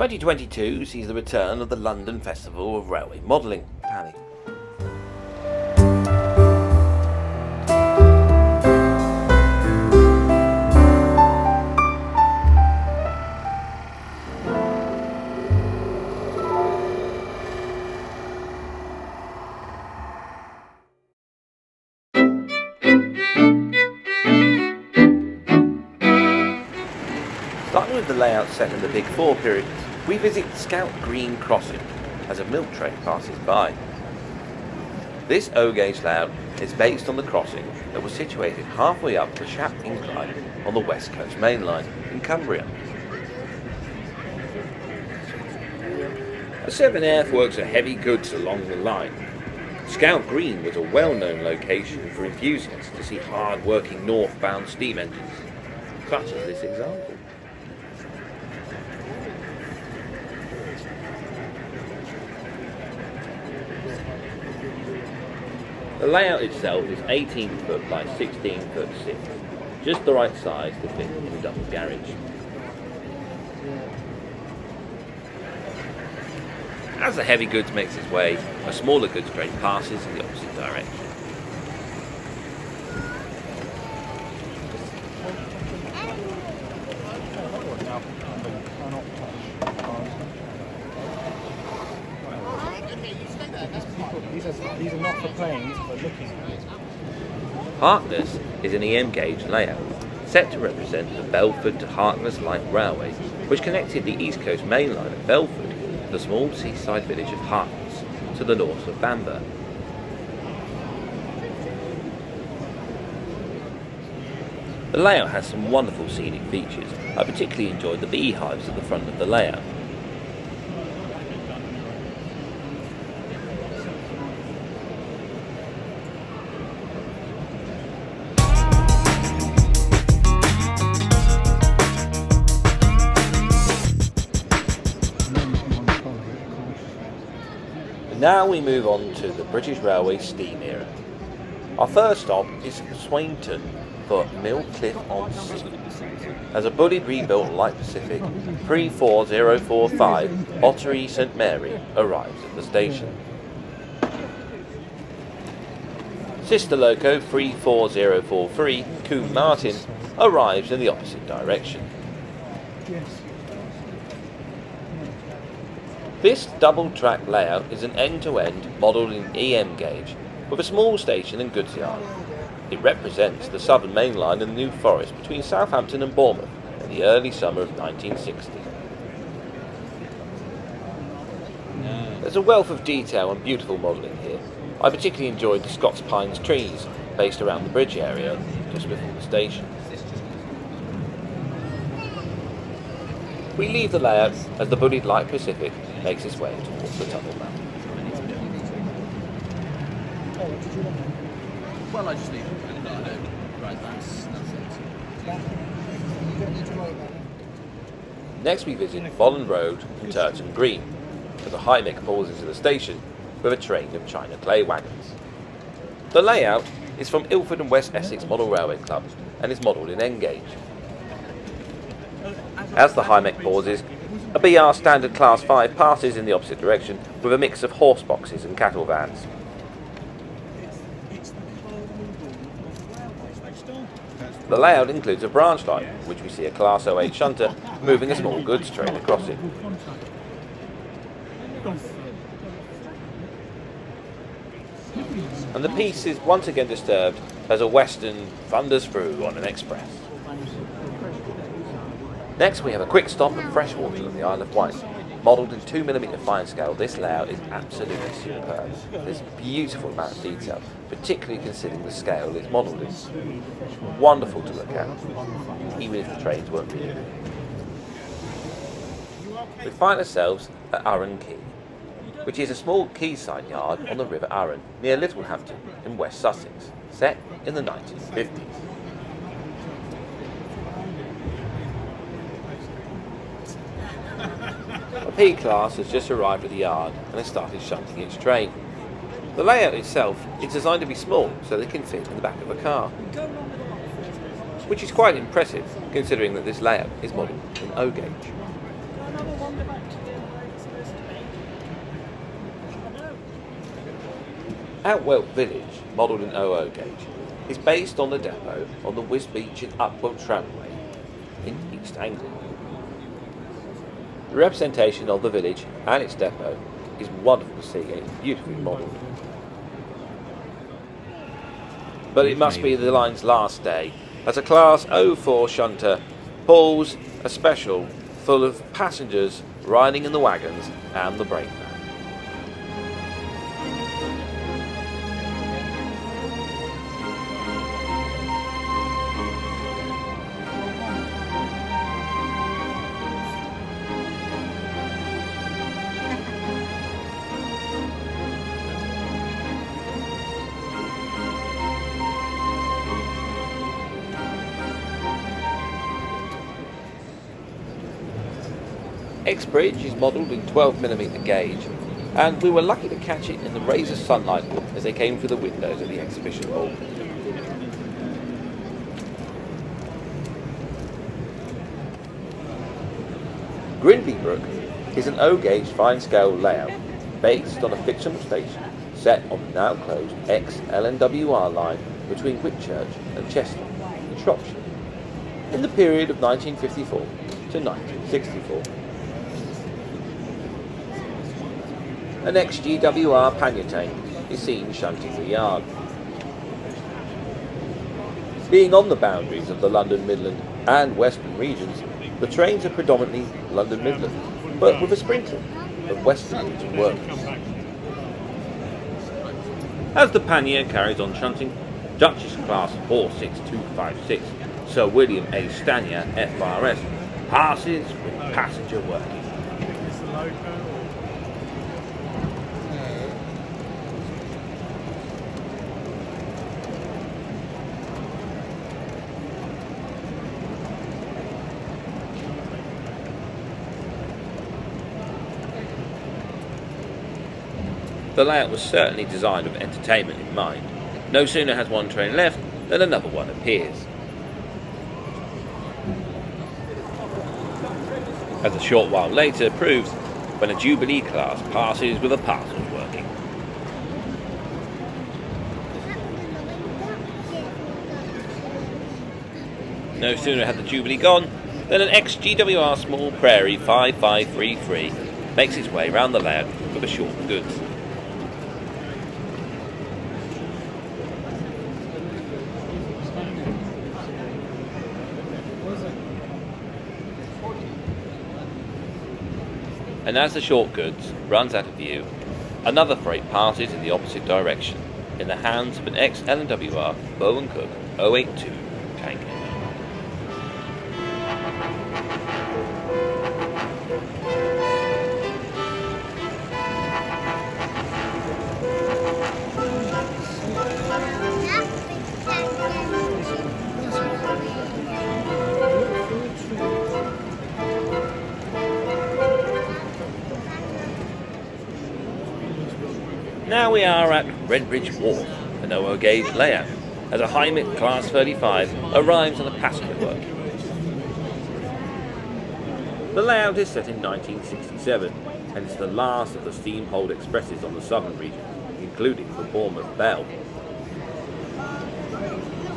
2022 sees the return of the London Festival of Railway Modelling. Pally. Starting with the layout set in the Big Four period, we visit Scout Green Crossing as a milk train passes by. This O-gauge layout is based on the crossing that was situated halfway up the Shap Incline on the West Coast Main Line in Cumbria. The Seven Earthworks are heavy goods along the line. Scout Green was a well-known location for enthusiasts to see hard-working northbound steam engines, such as this example. The layout itself is 18 foot by 16 foot 6, just the right size to fit in a double garage. As the heavy goods makes its way, a smaller goods train passes in the opposite direction. These are, these are not for planes. Harkness is an EM gauge layout, set to represent the Belford to Harkness Light Railway, which connected the East Coast Main Line at Belford the small seaside village of Harkness to the north of Bamburgh. The layout has some wonderful scenic features. I particularly enjoyed the beehives at the front of the layout. Now we move on to the British Railway steam era. Our first stop is Swaynton for Mill Cliff on Sea. As a Bulleid rebuilt Light Pacific 34045 Ottery St Mary arrives at the station. Sister Loco 34043 Combe Martin arrives in the opposite direction. This double track layout is an end to end modelled in EM gauge with a small station and goods yard. It represents the southern main line in the New Forest between Southampton and Bournemouth in the early summer of 1960. There's a wealth of detail and beautiful modelling here. I particularly enjoyed the Scots Pines trees based around the bridge area just before the station. We leave the layout as the Bulleid Light Pacific makes its way towards the tunnel mouth. Well, I just need to put it I know. Right, that's, that's it. Next we visit Bolland Road and Turton Green, as a Hymek pulls into the station with a train of China clay wagons. The layout is from Ilford and West Essex Model Railway Club and is modelled in N-gauge. As the Hymek pauses, a BR Standard Class 5 passes in the opposite direction with a mix of horse boxes and cattle vans. The layout includes a branch line, which we see a Class 08 shunter moving a small goods train across it. And the piece is once again disturbed as a western thunders through on an express. Next we have a quick stop at Freshwater on the Isle of Wight. Modelled in 2mm fine scale, this layout is absolutely superb. There's a beautiful amount of detail, particularly considering the scale it's modelled in. Wonderful to look at, even if the trains weren't moving. We find ourselves at Arun Quay, which is a small quayside yard on the River Arun near Littlehampton in West Sussex, set in the 1950s. P class has just arrived at the yard and has started shunting its train. The layout itself is designed to be small so they can fit in the back of a car, which is quite impressive considering that this layout is modelled in O gauge. Outwell Village, modelled in 00 gauge, is based on the depot on the Wisbech and Upwell Tramway in East Anglia. The representation of the village and its depot is wonderful to see and it's beautifully modelled. But it must be the line's last day as a Class 04 shunter pulls a special full of passengers riding in the wagons and the brake brakeman. Exebridge is modelled in 12mm gauge, and we were lucky to catch it in the rays of sunlight as they came through the windows of the exhibition hall. Grindley Brook is an O-gauge fine-scale layout based on a fictional station set on the now closed ex-LNWR line between Whitchurch and Chester in Shropshire in the period of 1954 to 1964. An ex-GWR pannier tank is seen shunting the yard. Being on the boundaries of the London Midland and Western regions, the trains are predominantly London Midland, but with a sprinkling of Western region workers. As the pannier carries on shunting, Duchess Class 46256 Sir William A. Stanier FRS passes with passenger working. The layout was certainly designed with entertainment in mind. No sooner has one train left than another one appears. As a short while later proves when a Jubilee class passes with a parcel working. No sooner had the Jubilee gone than an ex-GWR Small Prairie 5533 makes its way round the layout with a short goods. And as the short goods runs out of view, another freight passes in the opposite direction, in the hands of an ex-LNWR Bowen Cooke 082 Redbridge Wharf, an OO gauge layout, as a Hymek Class 35 arrives on the passenger work. The layout is set in 1967 and is the last of the steam hold expresses on the southern region, including the Bournemouth Belle.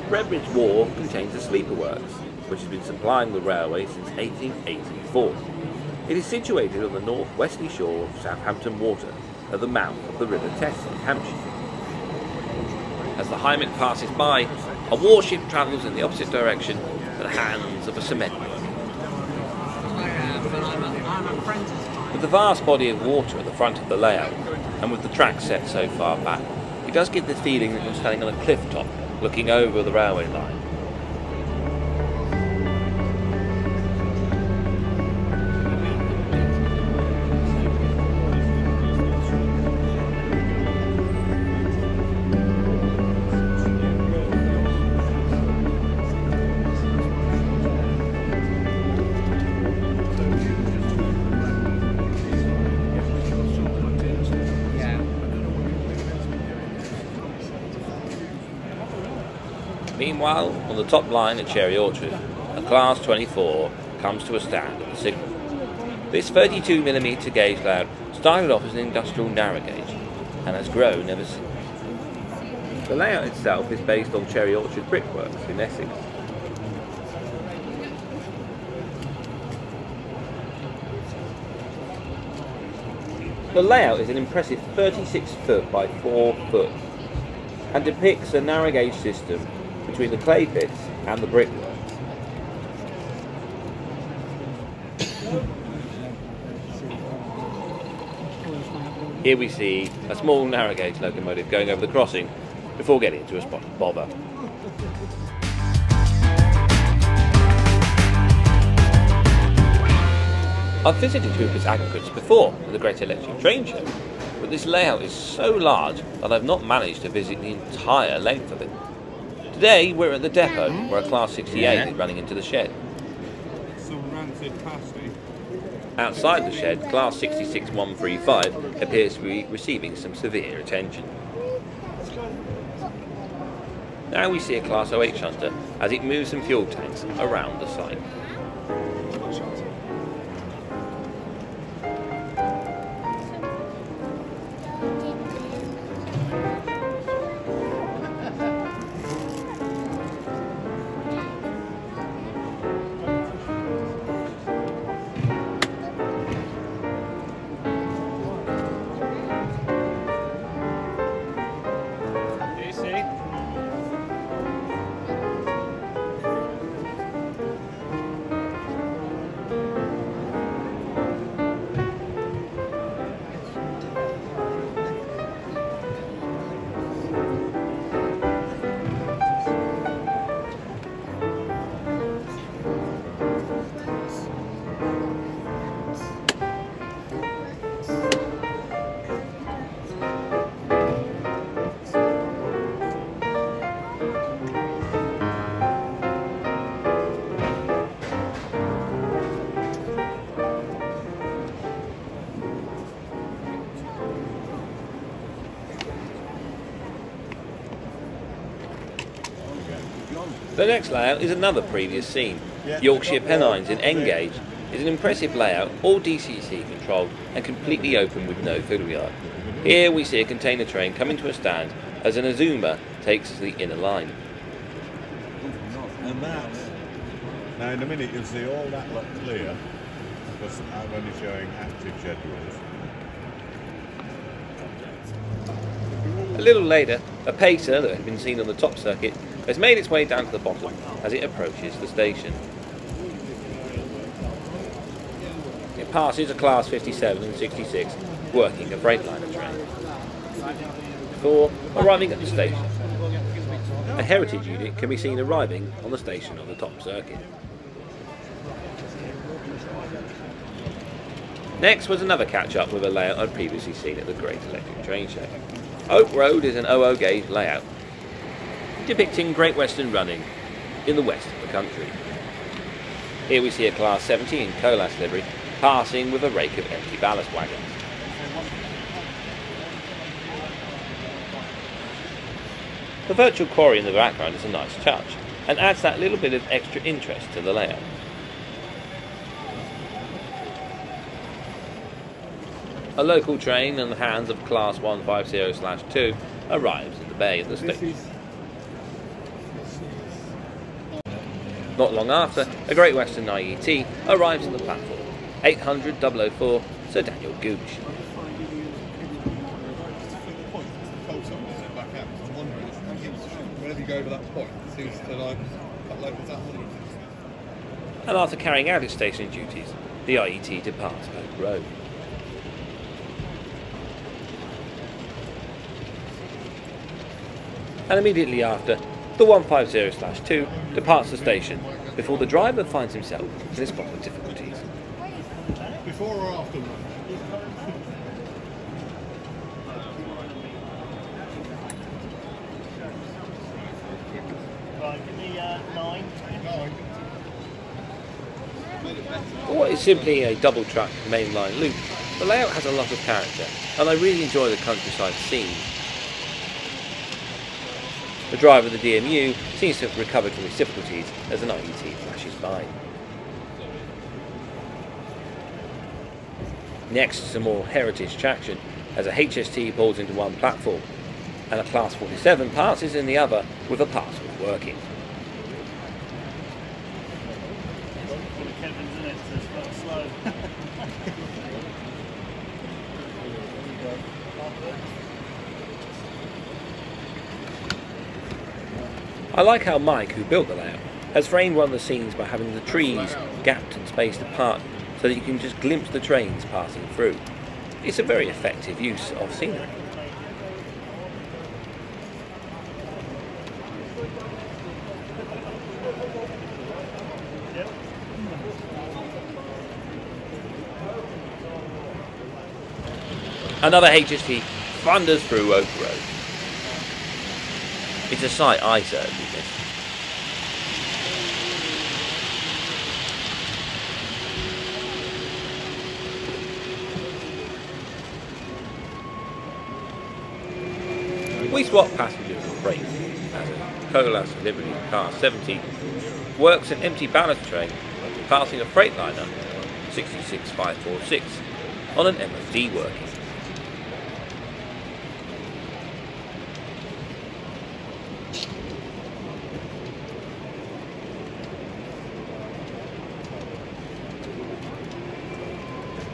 Redbridge Wharf contains the sleeper works, which has been supplying the railway since 1884. It is situated on the northwesterly shore of Southampton Water at the mouth of the River Test in Hampshire. As the Hymek passes by, a warship travels in the opposite direction at the hands of a cement worker. With the vast body of water at the front of the layout, and with the track set so far back, it does give the feeling that you're standing on a cliff top looking over the railway line. The top line at Cherry Orchard, a Class 24 comes to a stand at the signal. This 32mm gauge layout started off as an industrial narrow gauge and has grown ever since. The layout itself is based on Cherry Orchard Brickworks in Essex. The layout is an impressive 36 foot by 4 foot and depicts a narrow gauge system between the clay pits and the brickworks. Here we see a small narrow gauge locomotive going over the crossing before getting into a spot of bother. I've visited Hooper's aggregates before at the Great Electric Train Show, but this layout is so large that I've not managed to visit the entire length of it. Today we're at the depot where a Class 68 is running into the shed. Some rancid pasty. Outside the shed, Class 66135 appears to be receiving some severe attention. Now we see a Class 08 shunter as it moves some fuel tanks around the site. The next layout is another previous scene. Yorkshire Pennines in N-gauge is an impressive layout, all DCC controlled and completely open with no fiddle yard. Here we see a container train coming to a stand as an Azuma takes us to the inner line. And that. Now, in a minute, you'll see all that look clear because I'm only showing active schedules. A little later, a pacer that had been seen on the top circuit has made its way down to the bottom as it approaches the station. It passes a Class 57 and 66 working a Freightliner train. Before arriving at the station, a heritage unit can be seen arriving on the station on the top circuit. Next was another catch up with a layout I'd previously seen at the Great Electric Train Show. Oak Road is an OO gauge layout depicting Great Western running in the west of the country. Here we see a Class 70 in Colas livery passing with a rake of empty ballast wagons. The virtual quarry in the background is a nice touch and adds that little bit of extra interest to the layout. A local train in the hands of Class 150-2 arrives in the bay of the station. Not long after, a Great Western IET arrives on the platform. 800 004 Sir Daniel Gooch. And after carrying out its station duties, the IET departs Oak Road. And immediately after, the 150-2 departs the station before the driver finds himself in a spot of difficulties. Before or after? Right, give me nine. For what is simply a double track mainline loop, the layout has a lot of character, and I really enjoy the countryside scene. The driver of the DMU seems to have recovered from his difficulties as an IET flashes by. Next, some more heritage traction as a HST pulls into one platform and a Class 47 passes in the other with a parcel working. Kevin's in it, so it's quite slow. I like how Mike, who built the layout, has framed one of the scenes by having the trees gapped and spaced apart so that you can just glimpse the trains passing through. It's a very effective use of scenery. Another HST thunders through Oak Road. It's a sight I certainly miss. We swap passengers and freight as a Colas Liberty Car 70 works an empty ballast train passing a Freightliner 66546 on an MOD working.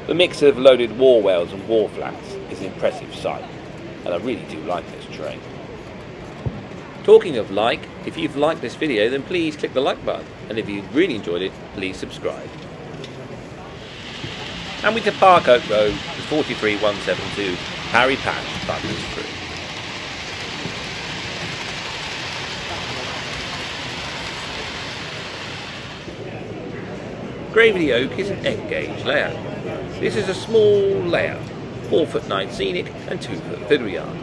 The mix of loaded war whales and war is an impressive sight, and I really do like this train. Talking of like, if you've liked this video then please click the like button, and if you really enjoyed it, please subscribe. And we to Park Oak Road, the 43172, Harry Patch thunders through. Gravelly Oak is an N-gauge layout. This is a small layout, 4 foot 9 scenic and 2 foot fiddle yard.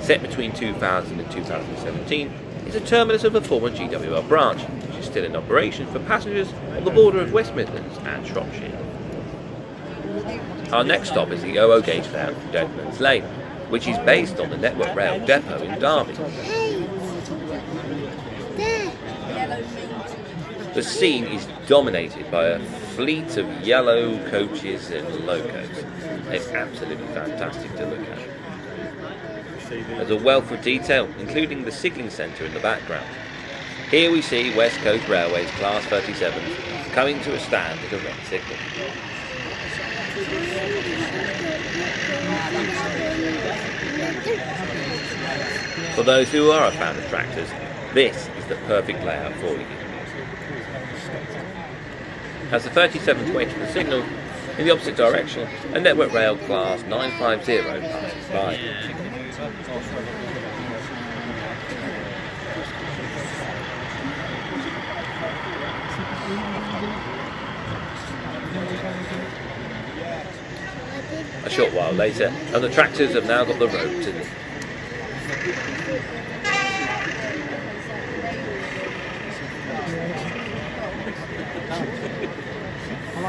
Set between 2000 and 2017, is a terminus of a former GWR branch, which is still in operation for passengers on the border of West Midlands and Shropshire. Our next stop is the OO gauge layout from Deadman's Lane, which is based on the Network Rail depot in Derby. The scene is dominated by a fleet of yellow coaches and locos. It's absolutely fantastic to look at. There's a wealth of detail, including the signalling centre in the background. Here we see West Coast Railway's Class 37s coming to a stand at a red signal. For those who are a fan of tractors, this is the perfect layout for you. As the 37 to enter the signal, in the opposite direction, a Network Rail Class 950 passes by. A short while later, and the tractors have now got the road to.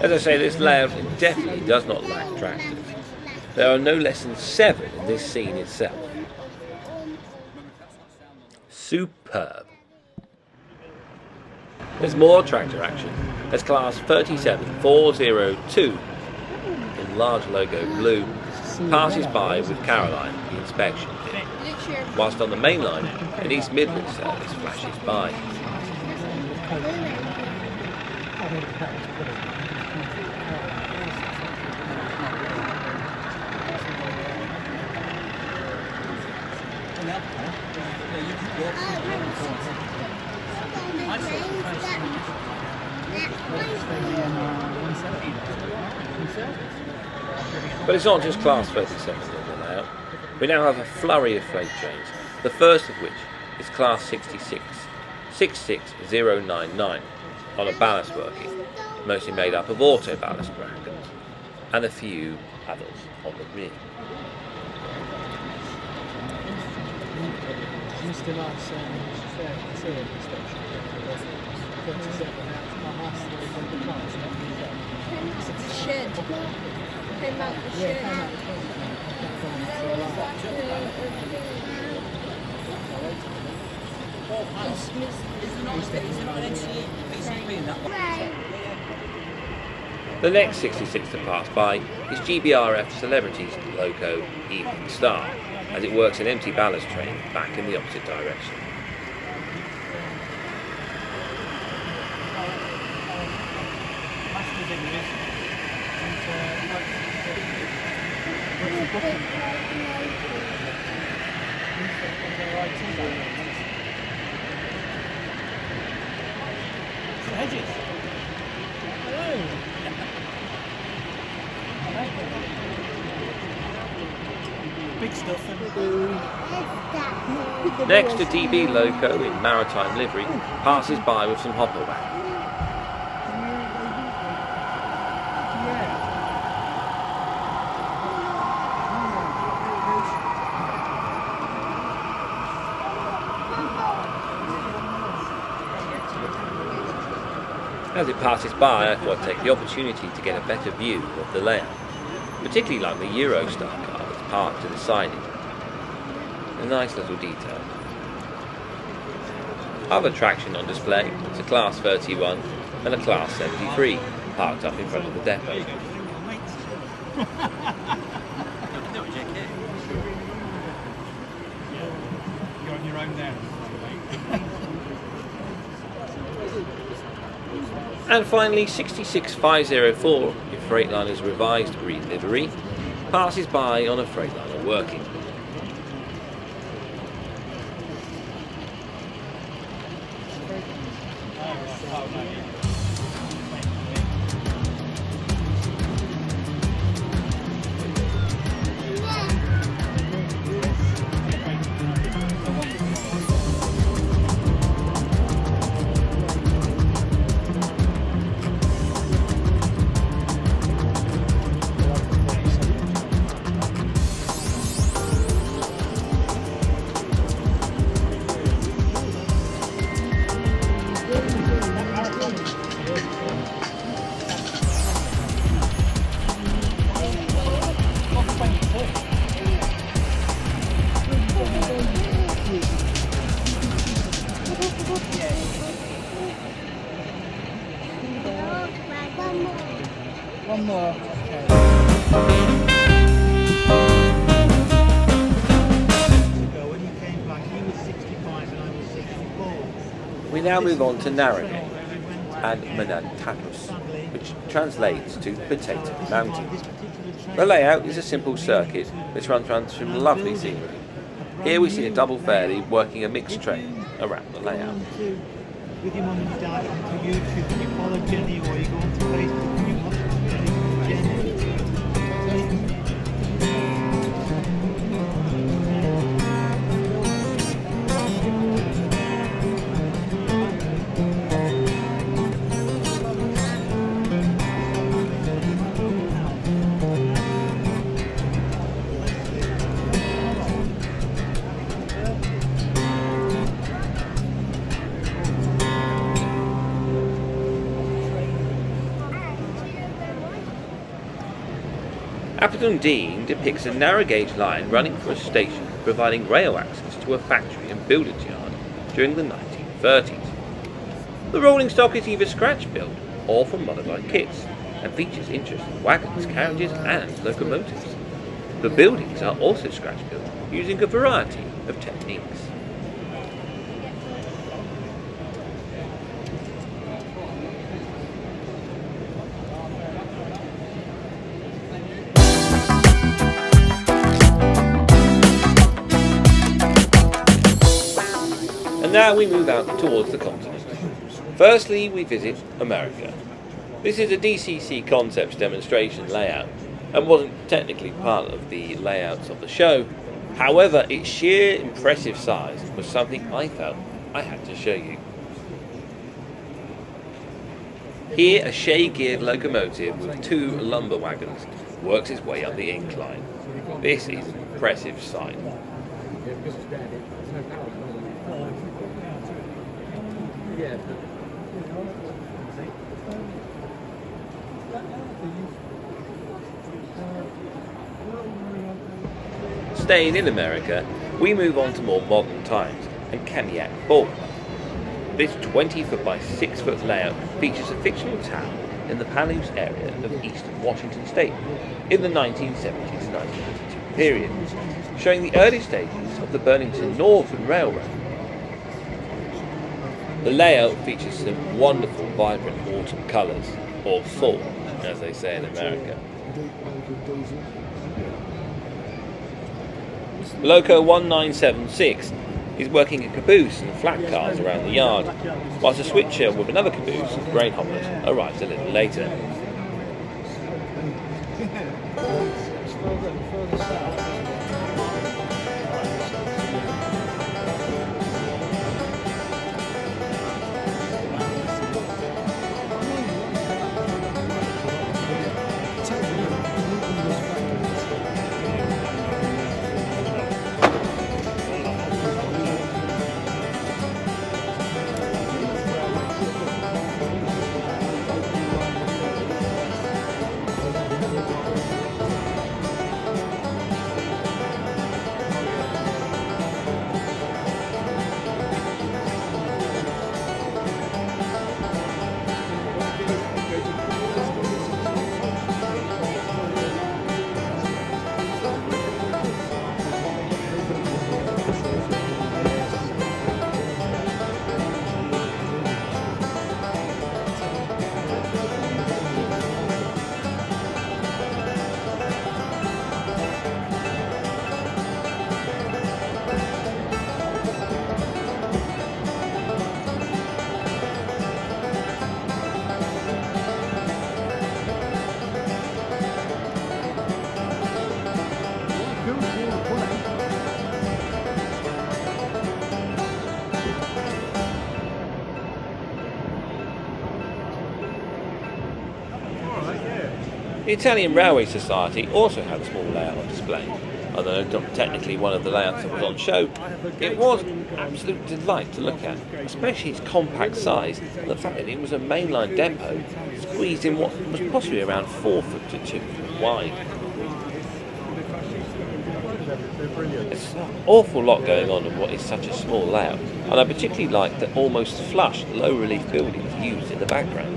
As I say, this layout definitely does not lack tractors. There are no less than seven in this scene itself. Superb. There's more tractor action as class 37402 in large logo blue passes by with Caroline, the inspection whilst on the main line an East Midlands service flashes by. But it's not just Class 37 in the layout. We now have a flurry of freight trains, the first of which is Class 66, 66099, on a ballast working, mostly made up of auto ballast wagons. and a few others on the rear. Mr. Fair out out. Came out the The next 66 to pass by is GBRF Celebrities Loco Evening Star, as it works an empty ballast train back in the opposite direction. Masters in this. And, uh, like, what's the booking? It's the Next, a DB Loco in maritime livery passes by with some hopper wagon. As it passes by, I thought I'd take the opportunity to get a better view of the layout, particularly like the Eurostar car that's parked to the siding. A nice little detail. Other traction on display is a Class 31 and a Class 73 parked up in front of the depot. you're on your own now. And finally, 66504, in Freightliner's revised green livery, passes by on a Freightliner working. Now move on to narrow gauge and Mynydd Tatws, which translates to Potato Mountain. The layout is a simple circuit which runs around some lovely scenery. Here we see a double Fairlie working a mixed train around the layout. Appleton Dene depicts a narrow gauge line running for a station providing rail access to a factory and builder's yard during the 1930s. The rolling stock is either scratch built or from modified kits and features interesting wagons, carriages and locomotives. The buildings are also scratch built using a variety of techniques. And now we move out towards the continent. Firstly, we visit America. This is a DCC Concepts demonstration layout and wasn't technically part of the layouts of the show. However, its sheer impressive size was something I felt I had to show you. Here, a shay-geared locomotive with two lumber wagons works its way up the incline. This is an impressive sight. Staying in America, we move on to more modern times and Kamiak Falls. This 20 foot by 6 foot layout features a fictional town in the Palouse area of eastern Washington state in the 1970 to 1952 period, showing the early stages of the Burlington Northern Railroad. The layout features some wonderful vibrant autumn colours, or fall, as they say in America. Loco 1976 is working a caboose and flat cars around the yard, whilst a switcher with another caboose grain hoppers arrives a little later. The Italian Railway Society also had a small layout on display. Although not technically one of the layouts that was on show, it was an absolute delight to look at, especially its compact size and the fact that it was a mainline depot squeezed in what was possibly around 4 foot to 2 foot wide. There's an awful lot going on in what is such a small layout, and I particularly like the almost flush, low relief buildings used in the background.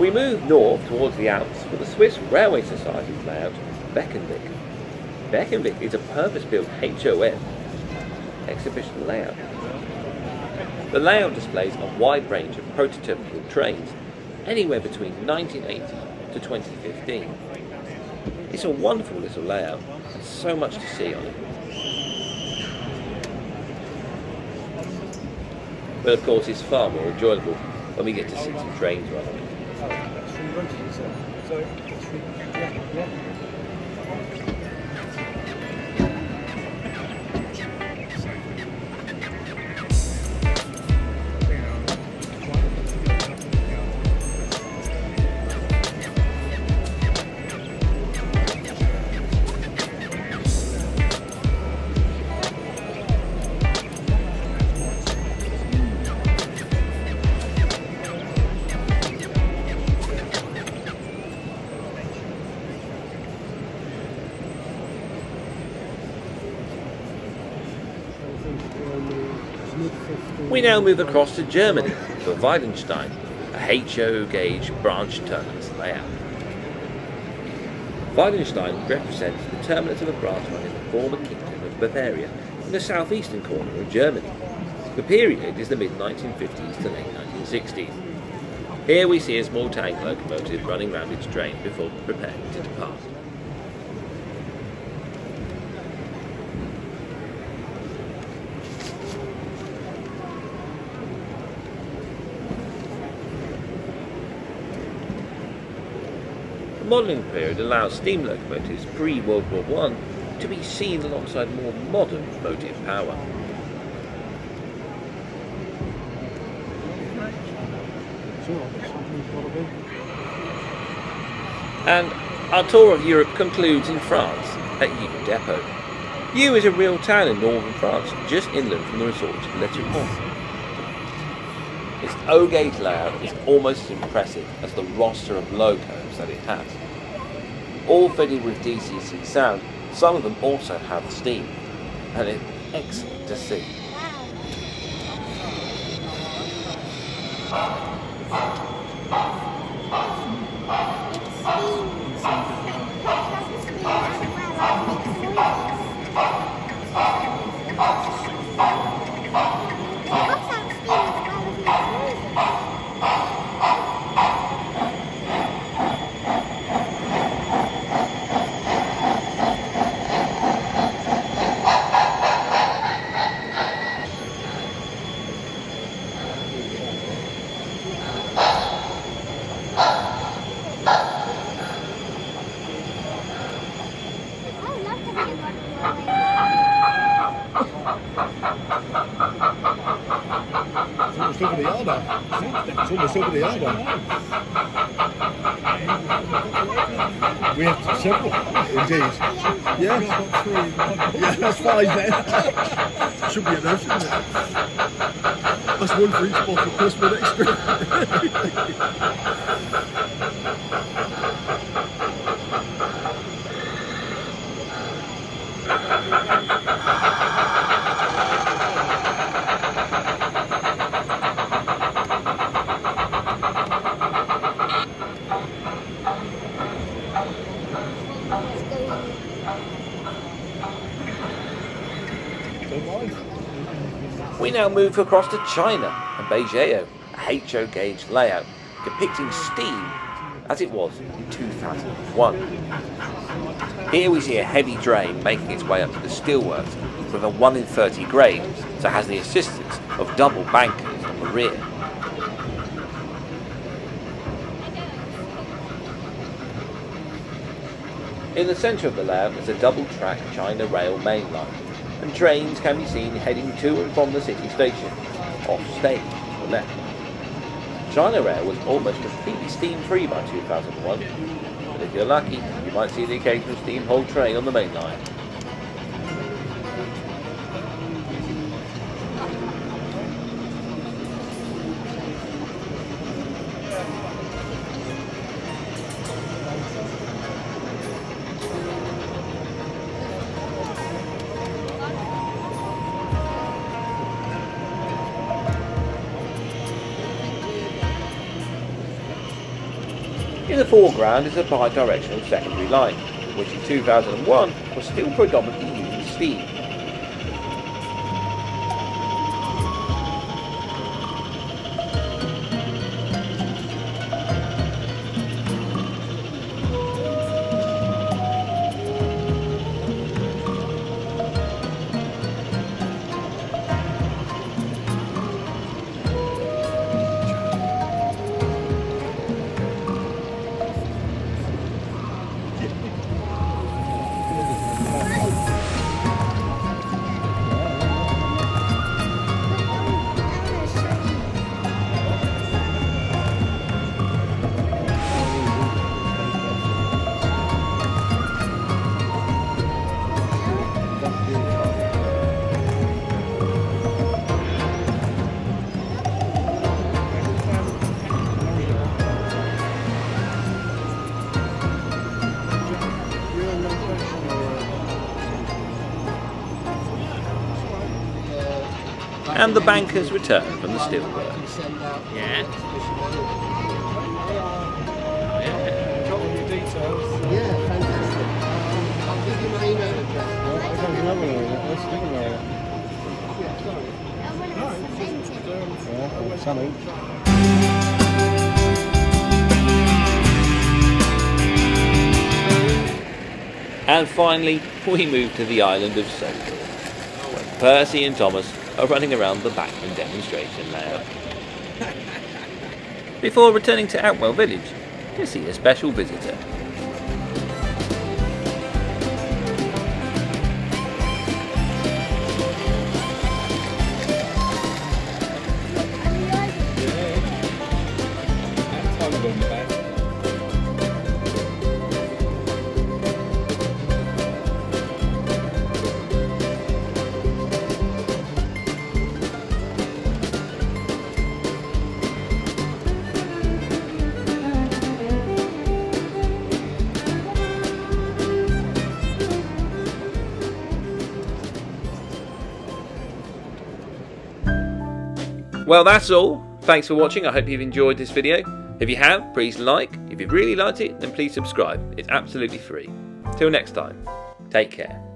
We move north towards the Alps for the Swiss Railway Society's layout, Beckenvick. Beckenvick is a purpose-built HOF exhibition layout. The layout displays a wide range of prototypical trains, anywhere between 1980 to 2015. It's a wonderful little layout, and so much to see on it. But of course it's far more enjoyable when we get to see some trains run on it. We now move across to Germany for Weidenstein, a HO gauge branch terminus layout. Weidenstein represents the terminus of a branch line in the former kingdom of Bavaria in the southeastern corner of Germany. The period is the mid 1950s to late 1960s. Here we see a small tank locomotive running round its train before preparing to depart. Modelling period allows steam locomotives pre-World War I to be seen alongside more modern motive power. And our tour of Europe concludes in France at Eu Depot. Eu is a real town in northern France, just inland from the resort of Le Tréport. Its O-gate layout is almost as impressive as the roster of logos that it has. All fitted with DCC sound, some of them also have steam, and it's excellent to see. It's It's almost over the yard. We have several, indeed. Yeah. Yeah, that's fine then. Should be enough, shouldn't it? That's one for each bottle plus one extra. We now move across to China and Beijiao, a HO gauge layout depicting steam as it was in 2001. Here we see a heavy drain making its way up to the steelworks with a 1 in 30 grade, so has the assistance of double bankers on the rear. In the centre of the layout is a double track China Rail main line, and trains can be seen heading to and from the city station, off stage to the left. China Rail was almost completely steam free by 2001, but if you're lucky, you might see the occasional steam hauled train on the main line. Foreground is a bi-directional secondary line, which in 2001 was still predominantly using steam. And the bankers return from the steelworks. Yeah. All. Yeah, fantastic. I'll give you my email address. Yeah, sorry. Yeah, something. And finally, we move to the island of Sodor, where Percy and Thomas are running around the Bachmann demonstration layout. Before returning to Outwell Village to see a special visitor. Well, that's all. Thanks for watching. I hope you've enjoyed this video. If you have, please like. If you've really liked it, then please subscribe. It's absolutely free. Till next time, take care.